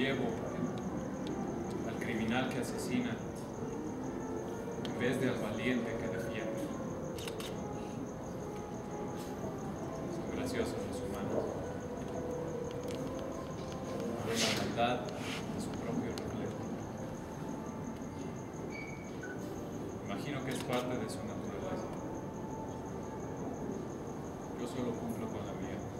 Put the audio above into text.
llevo al criminal que asesina en vez de al valiente que defiende. Son graciosos los humanos. Ven la maldad de su propio reflejo. Imagino que es parte de su naturaleza. Yo solo cumplo con la mía.